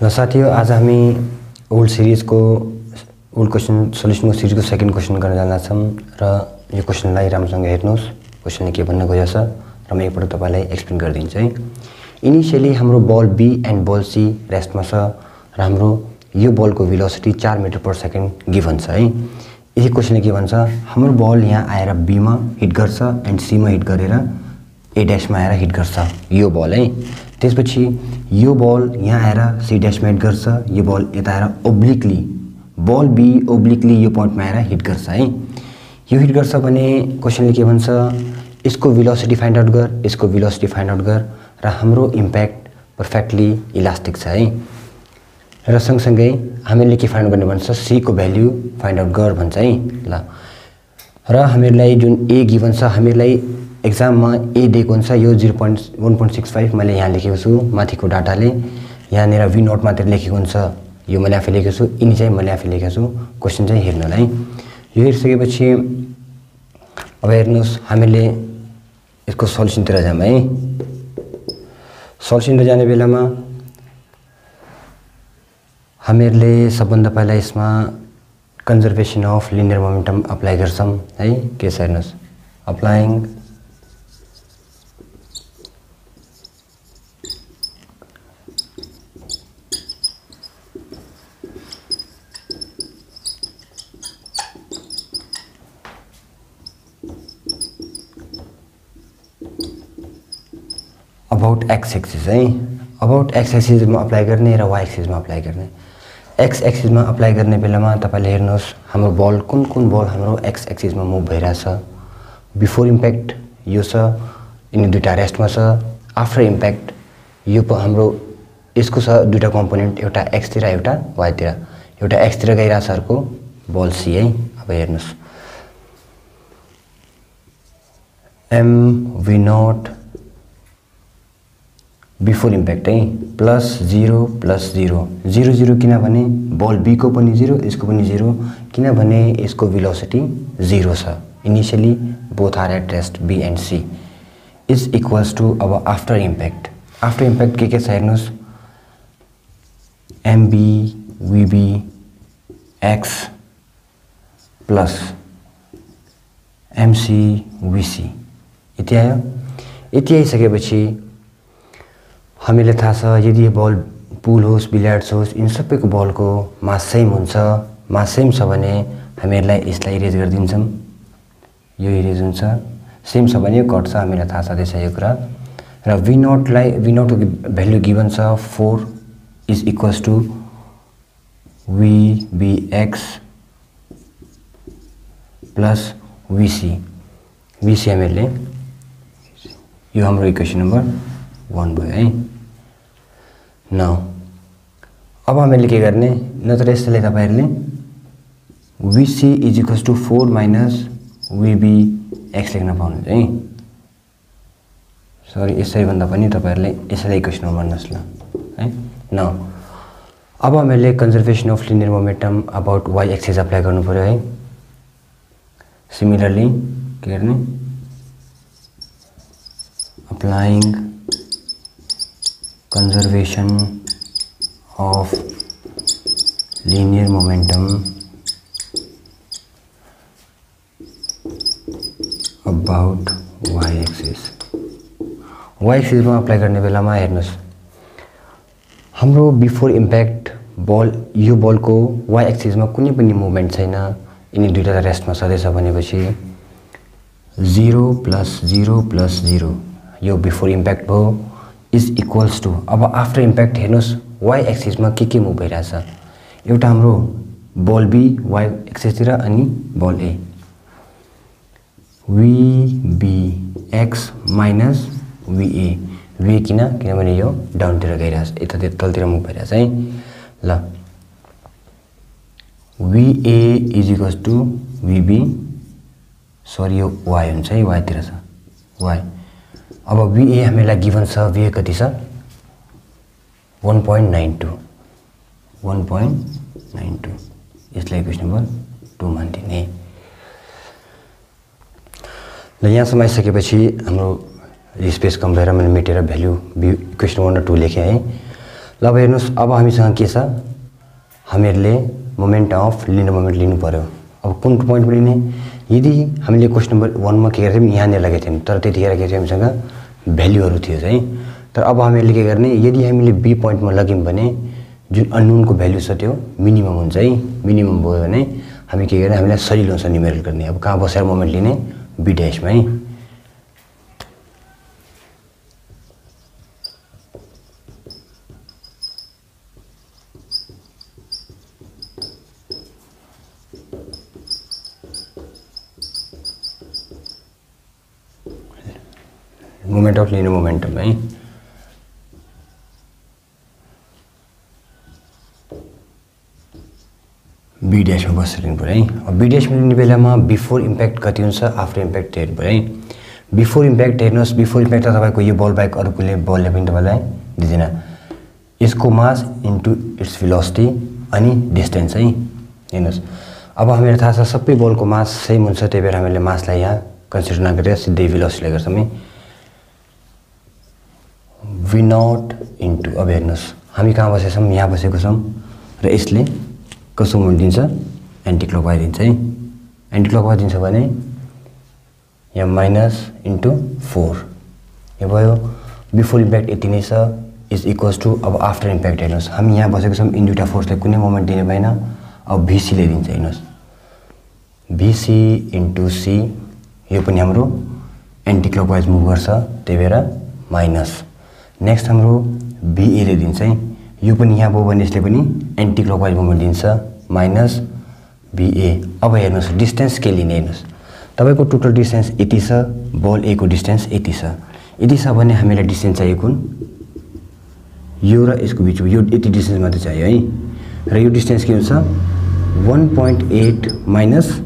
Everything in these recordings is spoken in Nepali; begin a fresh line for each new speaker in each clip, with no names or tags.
ल साथीहरू आज हामी ओल्ड सिरिजको ओल्ड क्वेसन सल्युसनको सिरिजको सेकेन्ड क्वेसन गर्न जाँदैछौँ र यो क्वेसनलाई राम्रोसँग हेर्नुहोस्। क्वेसनले के भन्न गएको छ र म एकपल्ट तपाईँलाई एक्सप्लेन गरिदिन्छु है। इनिसियली हाम्रो ball B and ball C रेस्टमा छ र हाम्रो यो बलको भेलोसिटी चार मिटर पर सेकेन्ड गिभन छ है। यही क्वेसनले के भन्छ हाम्रो बल यहाँ आएर बीमा हिट गर्छ एन्ड सीमा हिट गरेर ए ड्यासमा आएर हिट गर्छ यो बल है। त्यसपछि यो बल यहाँ आएर सी ड्यासमा हिट गर्छ यो बल यता आएर ओब्लिकली बल बी ओब्लिकली यो पोइन्टमा आएर हिट गर्छ है। यो हिट गर्छ भने क्वेसनले के भन्छ? यसको भेलोसिटी फाइन्ड आउट गर यसको भेलोसिटी फाइन्ड आउट गर र हाम्रो इम्प्याक्ट पर्फेक्टली इलास्टिक छ है। र सँगसँगै हामीले के फाइन्ड गर्ने भन्छ? सीको भ्याल्यु फाइन्ड आउट गर भन्छ है। ल। र हामीहरूलाई जुन ए गिभन छ हामीलाई एक्जाममा ए दिएको हुन्छ यो zero point one point six five मैले यहाँ लेखेको छु माथिको डाटाले। यहाँनिर भी नोट मात्रै लेखेको हुन्छ यो मैले आफै लेखेको छु यिनी चाहिँ मैले आफै लेखेको छु क्वेसन चाहिँ हेर्नु होला है। यो हेरिसकेपछि अब हेर्नुहोस् हामीले यसको सल्युसनतिर जाऊँ है। सल्युसनतिर जाने बेलामा हामीहरूले सबभन्दा पहिला यसमा conservation of linear momentum apply गर्छौँ है। के छ हेर्नुहोस्? अप्लाइङ अबाउट एक्स एक्सिस है अबाउट एक्स एक्सिसमा अप्लाई गर्ने र वाइ एक्सिसमा अप्लाई गर्ने। एक्स एक्सिसमा अप्लाई गर्ने बेलामा तपाईँले हेर्नुहोस् हाम्रो बल कुन कुन बल हाम्रो एक्स एक्सिसमा मुभ भइरहेछ। बिफोर इम्प्याक्ट यो छ। यिनी दुइटा रेस्टमा छ। आफ्टर इम्प्याक्ट यो हाम्रो यसको छ दुइटा कम्पोनेन्ट एउटा एक्सतिर एउटा वाइतिर एउटा एक्सतिर गइरहेछ अर्को बल सी है अब हेर्नुहोस्। M V naught before impact है। Plus zero plus zero. Zero zero किनभने बल बीको पनि जिरो यसको पनि जिरो। किनभने यसको भेलोसिटी जिरो छ। Initially both are at rest B and C is equals to अब आफ्टर इम्प्याक्ट आफ्टर इम्प्याक्ट के के छ हेर्नुहोस्। M B V B X plus M C V C यति आयो। यति आइसकेपछि हामीलाई थाहा छ यदि बल पुल होस् बिलियर्ड्स होस् यिन सबैको बलको मास सेम हुन्छ। मास सेम छ भने हामीहरूलाई यसलाई इरेज गरिदिन्छौँ। यो इरेज हुन्छ। सेम छ भने कट्छ हामीलाई थाहा छँदैछ यो कुरा। र भी नटलाई भी नटको गिभन छ four is equals to V B X plus V C V C हामीहरूले यो हाम्रो इक्वेसन नम्बर वान है न अब हामीले के गर्ने? नत्र यसलाई तपाईँहरूले V C is equals to four minus V B X लेख्न पाउनुहुन्छ है सरी यसै भन्दा पनि तपाईँहरूले यसैलाई इक्वेसनमा भन्नुहोस् ल है? न अब हामीले conservation of linear momentum about y axis apply पऱ्यो है सिमिलरली के गर्ने? Applying conservation of linear momentum. About y axis y एक्सिसमा अप्लाई गर्ने बेलामा हेर्नुहोस् हाम्रो बिफोर इम्प्याक्ट बल यो बलको वाइ एक्सिसमा कुनै पनि मुभमेन्ट छैन यिनी दुइटा रेस्टमा छँदैछ भनेपछि zero plus zero plus zero यो बिफोर इम्प्याक्ट भयो इज इक्वल्स टु अब आफ्टर इम्प्याक्ट हेर्नुहोस् वाइ एक्सिसमा के के मुभ भइरहेछ? एउटा हाम्रो बल बी वाइ एक्सिसतिर अनि ball A B X minus VA V किन? किनभने यो डाउनतिर गइरहेछ यता तलतिर मुभ भइरहेछ है। ल। VA is equals to VB sorry यो वाइ हुन्छ है वाइतिर छ। वाइ अब भिए हामीलाई गिभन छ भिए कति छ? One point nine two one point nine two यसलाई इक्वेसन नम्बर टू मानिदिने ल यहाँसम्म आइसकेपछि हाम्रो स्पेस कम भएर मैले मेटेर भ्याल्यु इक्वेसन वान र टू लेखेँ है। ल अब हेर्नुहोस् अब हामीसँग के छ? हामीहरूले मोमेन्ट अफ लिनु मोमेन्ट लिनु पऱ्यो अब कुन पोइन्टमा लिने? यदि हामीले क्वेसन नम्बर वानमा के गरेको थियौँ यहाँनिर लगेको थियौँ तर त्यतिखेर के थियो हामीसँग भ्याल्युहरू थियो है तर अब हामीहरूले के गर्ने यदि हामीले बी पोइन्टमा लग्यौँ भने जुन अन्नुनको भ्याल्यु छ त्यो मिनिमम हुन्छ है। मिनिमम भयो भने हामी के गर्ने हामीलाई सजिलो हुन्छ निमेरल गर्ने। अब कहाँ बसेर मोमेन्ट लिने? बी ड्यासमा है मोमेन्ट अफ लिनु मोमेन्टम है बिडिएसमा बसेर लिनु पऱ्यो है बिडिएसमा लिने बेलामा बिफोर इम्प्याक्ट कति हुन्छ आफ्टर इम्प्याक्ट हेर्नु पऱ्यो है बिफोर इम्प्याक्ट हेर्नुहोस् बिफोर इम्प्याक्ट त तपाईँको यो बल बाइक अरू कुनै बलले पनि तपाईँलाई दिँदैन यसको मास इन्टु इट्स फिलोसिटी अनि डिस्टेन्स है हेर्नुहोस् अब हामीलाई थाहा छ सबै बलको मास सेम हुन्छ त्यही भएर हामीले मासलाई यहाँ कन्सिडर नगरेर सिधै फिलोसिटीलाई गर्छौँ है भी नट इन्टु अब हामी कहाँ बसेका छौँ यहाँ बसेको छौँ र यसले कसो दिन्छ? एन्टी क्लकवाइज दिन्छ है। एन्टी क्लकवाइज दिन्छ भने यहाँ माइनस इन्टु फोर यो भयो बिफोर इम्प्याक्ट यति नै छ इज इक्वल्स टु अब आफ्टर इम्प्याक्ट हेर्नुहोस्। हामी यहाँ बसेको छौँ इन दुइटा फोर्सलाई कुनै मोमेन्ट दिने भएन। अब भिसीले दिन्छ हेर्नुहोस्। भिसी इन्टु सी यो पनि हाम्रो एन्टी क्लकवाइज मुभ गर्छ त्यही भएर माइनस नेक्स्ट हाम्रो बिएले दिन्छ है। यो पनि यहाँ भयो भने यसले पनि एन्टी क्लकवाइज मुभमेन्ट दिन्छ माइनस बिए अब हेर्नुहोस् डिस्टेन्स के लिने हेर्नुहोस्। तपाईँको टोटल डिस्टेन्स यति छ बल एको डिस्टेन्स यति छ। यति छ भने हामीलाई डिस्टेन्स चाहियो कुन? यो र यसको बिचमा यो यति डिस्टेन्स मात्रै चाहियो है। र यो डिस्टेन्स के हुन्छ? वान पोइन्ट एट माइनस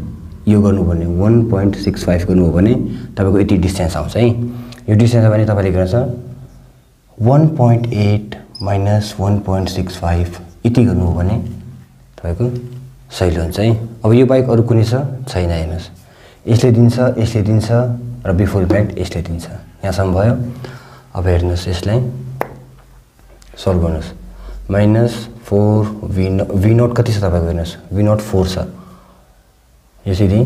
यो गर्नुपर्ने वान पोइन्ट सिक्स फाइभ गर्नु हो भने तपाईँको यति डिस्टेन्स आउँछ है। यो डिस्टेन्स भने तपाईँले के गर्छ? One point eight minus one point six five यति गर्नु हो भने तपाईँको सहिलो हुन्छ है। अब यो बाइक अरू कुनै छ? छैन हेर्नुहोस्। यसले दिन्छ यसले दिन्छ र बिफोर इम्प्याक्ट यसले दिन्छ। यहाँसम्म भयो। अब हेर्नुहोस् यसलाई। सल्भ गर्नुहोस्। माइनस फोर भी भी कति छ तपाईँको हेर्नुहोस्? भी नोट फोर छ। यसरी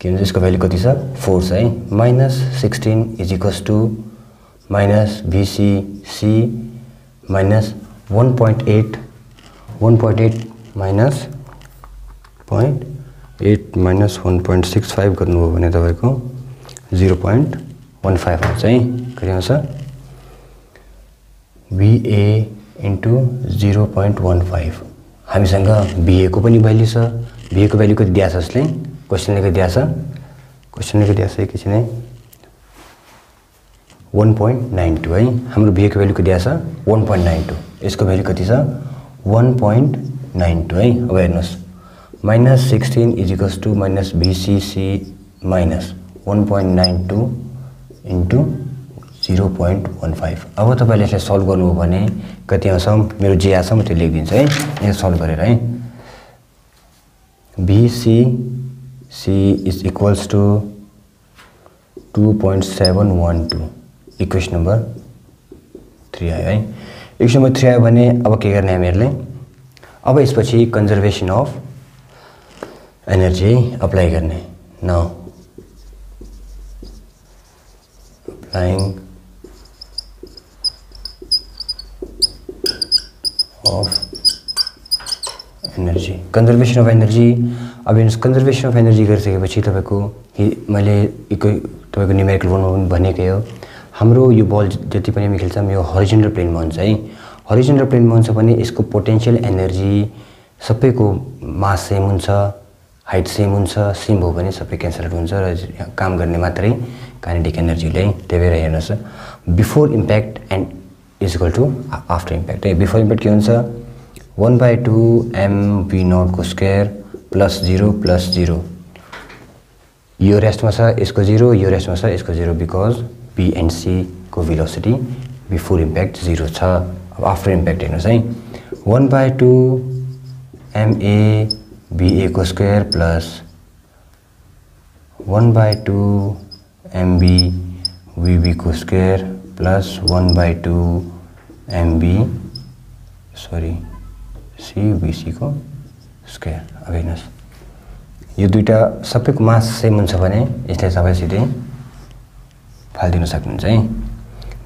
के भन्छ? यसको भ्याल्यु कति छ? फोर छ है। Minus sixteen is equals to eight minus point eight minus one point six five गर्नुभयो भने तपाईँको जिरो पोइन्ट वान फाइभ आउँछ है कति आउँछ VA into zero point one five हामीसँग पनि भ्याल्यु छ। बिएको भ्याल्यु कति दिएको छ यसले क्वेसनले कति दिएको छ। क्वेसनले कति दिएको छ एकैछिन वान पोइन्ट नाइन टू है। हाम्रो बिएको भ्याल्यु कति दिएको छ वान पोइन्ट नाइन टू यसको भ्याल्यु कति छ? वान पोइन्ट नाइन टू है। अब हेर्नुहोस्। Minus sixteen equals to minus VC minus one point nine two into zero point one five अब तपाईँले यसलाई सल्भ गर्नु हो भने कति आउँछ? मेरो जे आछ म त्यो लेखिदिन्छु है। यसलाई सल्भ गरेर है। VC is equals to two point seven one two equation number three आयो है। इक्वेसन नम्बर थ्री आयो अब के गर्ने अब यसपछि कन्जर्भेसन अफ एनर्जी अप्लाई गर्ने न applying of energy conservation of energy अब हेर्नुहोस् कन्जर्भेसन अफ एनर्जी गरिसकेपछि तपाईँको इको तपाईँको न्युमेरिकल वनमा पनि भनेकै हो। हाम्रो यो बल जति पनि हामी खेल्छौँ यो हरिजेन्टल प्लेनमा हुन्छ है हरिजेन्टल प्लेनमा हुन्छ भने यसको पोटेन्सियल एनर्जी सबैको मास सेम हुन्छ हाइट सेम हुन्छ सेम भयो भने सबै क्यान्सलेट हुन्छ र काम गर्ने मात्रै काइनेटिक एनर्जीले त्यही भएर हेर्नुहोस् before impact and equal to after impact है। बिफोर इम्प्याक्ट के हुन्छ? One by two M B नटको square plus zero plus zero यो रेस्टमा छ यसको जिरो यो रेस्टमा छ यसको जिरो बिकज बी एन्ड सीको भेलोसिटी बिफोर इम्प्याक्ट जिरो छ अब आफ्टर इम्प्याक्ट हेर्नुहोस् है। One by two MA बिएको square plus one by two MB विबीको square plus one by two MB sorry सिबिसीको square अब हेर्नुहोस्। यो दुइटा सबैको मास सेम हुन्छ भने यसले तपाईँ सिधै फालिदिन सक्नुहुन्छ है।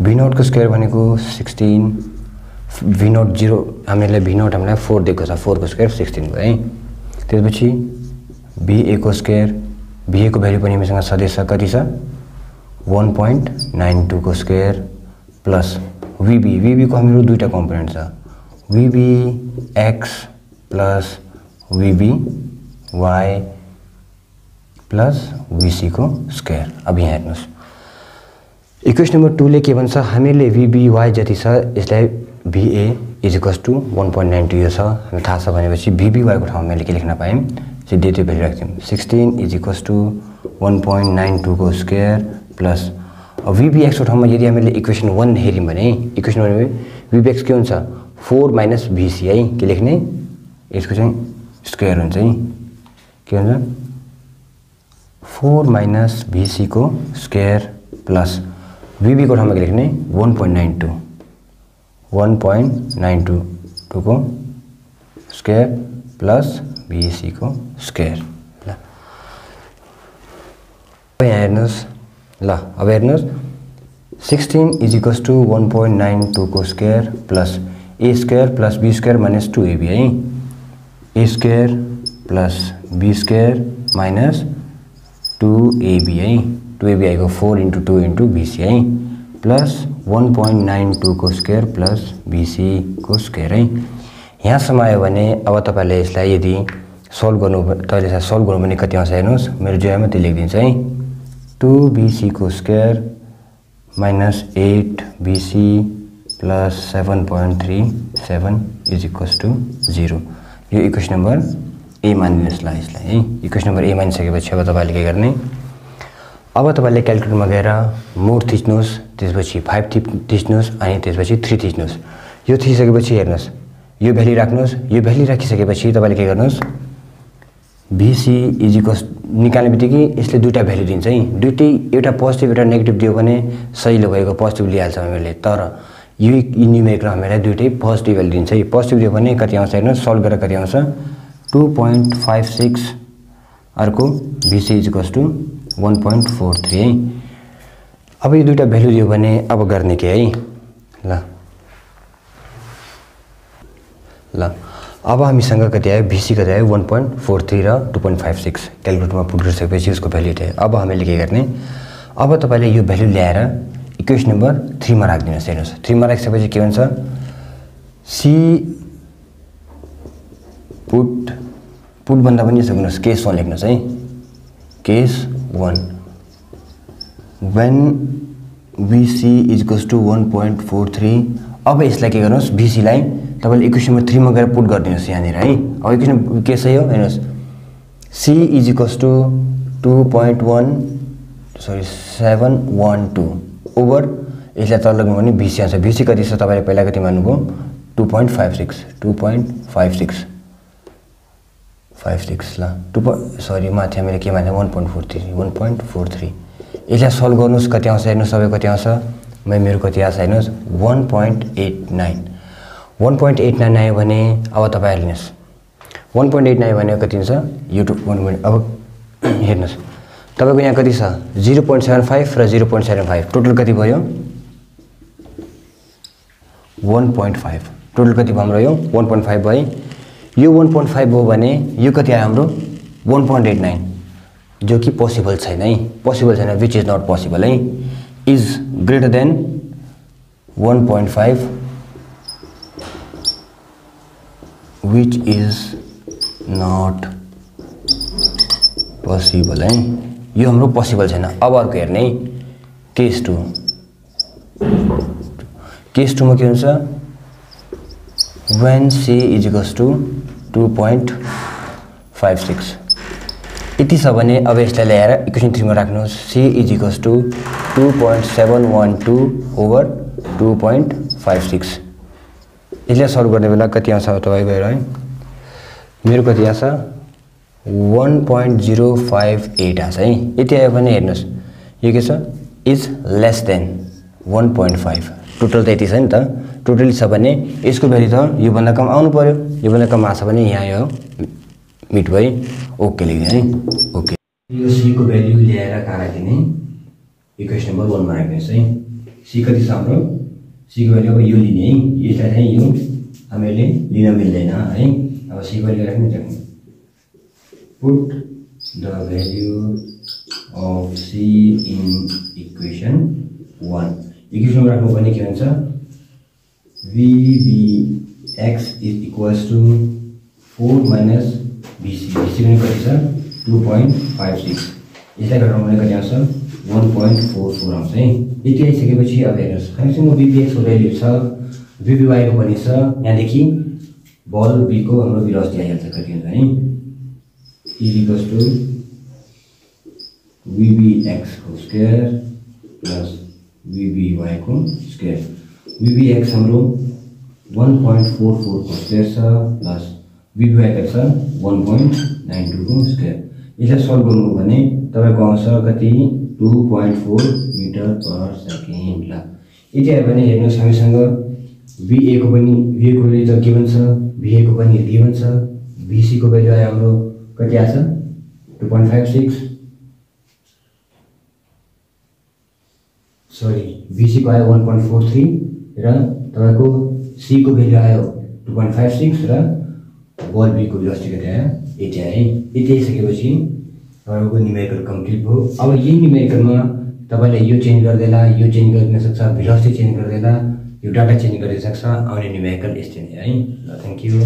भिनोटको स्क्वायर भनेको सिक्सटिन भिनोट जिरो हामीलाई भिनोट हामीलाई फोर दिएको छ फोरको स्क्वायर सिक्सटिन भयो है। त्यसपछि बिएको स्क्वायर बिएको भ्याल्यु पनि हामीसँग सधैँ कति छ? One point nine टूको square plus VB विबीको हाम्रो दुईवटा कम्पोनेन्ट छ। VB X plus VB Y plus विसीको square अब यहाँ हेर्नुहोस्। इक्वेसन नम्बर टूले के भन्छ हामीले भिबिवाई जति छ यसलाई VA is equals to one point nine two यो छ। हामी थाहा छ भनेपछि भिबिवाईको ठाउँमा मैले के लेख्न पायौँ सिधै त्यो value राख्थ्यौँ sixteen is equals to one point nine टूको square plus भिबिएक्सको ठाउँमा यदि हामीले इक्वेसन वान हेऱ्यौँ भने इक्वेसन वान भिबिएक्स के हुन्छ? फोर माइनस भिसी है के लेख्ने? यसको चाहिँ स्क्वायर हुन्छ है। के हुन्छ? फोर माइनस भिसीको स्क्वायर प्लस भिबीको ठाउँमा के लेख्ने? One point nine two one point nine two टूको square plus बिएससीको स्क्वायर ल। यहाँ हेर्नुहोस् ल अब हेर्नुहोस् sixteen is equals to one point nine टूको square plus A square plus B square minus two AB है A square plus B square minus two AB है टु एबी आएको four into two into VC है? Plus one point nine टूको square plus बिसीको स्क्वायर है? यहाँसम्म आयो भने अब तपाईँले यसलाई यदि सल्भ गर्नु तपाईँले यसलाई सल्भ गर्नु भने कति आउँछ हेर्नुहोस्। मेरो जोयामा त्यो लेखिदिन्छ है? Two बिसीको square minus eight VC plus seven point three seven is equals to zero यो इक्वेसन नम्बर ए मानिदिनुहोस् ल यसलाई है? इक्वेसन नम्बर ए मानिसकेपछि अब तपाईँले के गर्ने? अब तपाईँले क्यालकुलेटरमा गएर मोड थिच्नुहोस् त्यसपछि फाइभ थिप थिच्नुहोस् अनि त्यसपछि थ्री थिच्नुहोस्। यो थिचिसकेपछि हेर्नुहोस्। यो भ्याल्यु राख्नुहोस्। यो भ्याल्यु राखिसकेपछि तपाईँले के गर्नुहोस्? भिसी इजिकस निकाल्ने बित्तिकै यसले दुइटा भ्याल्यु दिन्छ है। दुइटै एउटा पोजिटिभ एउटा नेगेटिभ दियो भने सजिलो भएको पोजिटिभ लिइहाल्छ हामीले तर यो न्युमेरिकल हामीलाई दुइटै पोजिटिभ भ्याल्यु दिन्छ है। पोजिटिभ दियो भने कति आउँछ हेर्नुहोस्? सल्भ गरेर कति आउँछ? टु पोइन्ट फाइभ सिक्स अर्को VC इजिकस to one point four three है अब यो दुइटा भ्यालु दियो भने अब गर्ने के है? ल। ल। अब हामीसँग कति आयो? भिसी कति आयो? वान पोइन्ट फोर थ्री र टु पोइन्ट फाइभ सिक्स क्यालकुलेटरमा पुट गरिसकेपछि यसको भ्याल्यु थियो अब हामीले के गर्ने? अब तपाईँले यो भ्याल्यु ल्याएर इक्वेसन नम्बर थ्रीमा राखिदिनुहोस्। हेर्नुहोस्। थ्रीमा राखिसकेपछि के हुन्छ? सी पुट पुटभन्दा पनि यसो केस वान लेख्नुहोस् है। Case one when VC equals to one point four three अब यसलाई के गर्नुहोस्? बिसीलाई तपाईँले इक्वेसन नम्बर थ्रीमा गएर पुट गरिदिनुहोस् यहाँनिर है? अब इक्वेसन के छ यो हेर्नुहोस्। C is equals to two point one sorry seven one two over यसलाई तल लग्नु भने भिसी आउँछ। भिसी कति छ? तपाईँले पहिला कति मान्नुभयो? Two point five six two point five six five six ल। टु पोइन्ट सरी माथि हामीले के माने one point four three one point four three यसलाई सल्भ गर्नुहोस् कति आउँछ हेर्नुहोस् सबै कति आउँछ? मै मेरो कति आउँछ हेर्नुहोस्। One point eight nine one point eight nine आयो भने अब तपाईँ हेर्नुहोस् वान पोइन्ट एट नाइन भने कति हुन्छ? युट्युब वान पोइन्ट अब हेर्नुहोस्। तपाईँको यहाँ कति छ? जिरो पोइन्ट सेभेन फाइभ र zero point seven five total कति भयो? वान पोइन्ट फाइभ टोटल कति भयो हाम्रो यो? वान पोइन्ट फाइभ भयो। यो वान पोइन्ट फाइभ हो भने यो कति आयो हाम्रो? वान पोइन्ट एट नाइन जो कि पोसिबल छैन है। पोसिबल छैन विच इज नट पोसिबल है। Is greater than one point five which is not possible है। यो हाम्रो पोसिबल छैन। अब अर्को हेर्ने है। केस टू केस टूमा के हुन्छ? When C equals to two point five six यति छ भने अब यसलाई ल्याएर इक्वेसन थ्रीमा राख्नुहोस्. C equals to two point seven one two over two point five six यसलाई सल्भ गर्ने बेला कति आउँछ तपाईँको हेर है? मेरो कति आउँछ? One point zero five eight आउँछ है। यति आयो भने हेर्नुहोस्। यो के छ? Is less than one point five total त यति छ नि त। टोटली छ भने यसको भ्याल्यु त योभन्दा कम आउनु पऱ्यो योभन्दा कम आएको छ भने यहाँ यो मिट भई ओके लेखिदिने है। ओके। यो सीको भ्याल्यु ल्याएर कहाँ राखिदिने इक्वेसन नम्बर वानमा राखिदिनुहोस् है सी कति छ हाम्रो? सीको भ्याल्यु अब यो लिने है। यसलाई चाहिँ यो हामीहरूले लिन मिल्दैन है। अब सीको भ्याल्यु राख्ने राख्ने put the value of C in equation one equation राख्नु पर्ने के भन्छ VBX is equals to 4 minus BC. BC पनि कति छ टु पोइन्ट फाइभ सिक्स यसलाई घटाउनु कति आउँछ वान पोइन्ट फोर फोर आउँछ है। यति आइसकेपछि अब हेर्नुहोस् हामीसँग बिबिएक्सको भ्याल्यु छ बिबिवाईको पनि छ यहाँदेखि बल बीको हाम्रो भिलोसिटी आइहाल्छ कति हुन्छ है इजिकल्स टु बिबिएक्सको स्क्वायर प्लस बिबिवाईको स्क्वायर बिबिएक्स हाम्रो वान पोइन्ट फोर फोरको स्क्वायर छ प्लस बिबिवाईको छ वान पोइन्ट नाइन टूको स्क्वायर यसलाई सल्भ गर्नु भने तपाईँको आउँछ कति? Two point four metre per second ल। यति आयो भने हेर्नुहोस् हामीसँग बिएको पनि बिएको भ्याल्यु त गिभन छ बिएको पनि गिभन छ बिसीको भ्याल्यु आयो हाम्रो कति आएको छ? Two point five six sorry बिसीको आयो वान पोइन्ट फोर थ्री र तपाईँको सीको भेल्यु आयो टु पोइन्ट फाइभ सिक्स र बल बीको कति आयो यति आयो है यति आइसकेपछि तपाईँको निमेरिकल कम्प्लिट भयो। अब यही निमेरिकलमा तपाईँले यो चेन्ज गरिदिएला यो चेन्ज गरिदिन सक्छ भेलोसिटी चेन्ज गरिदिएला यो डाटा चेन्ज गरिदिन सक्छ आउने निमेरिकल यस्तै नै है? ल थ्याङ्क यू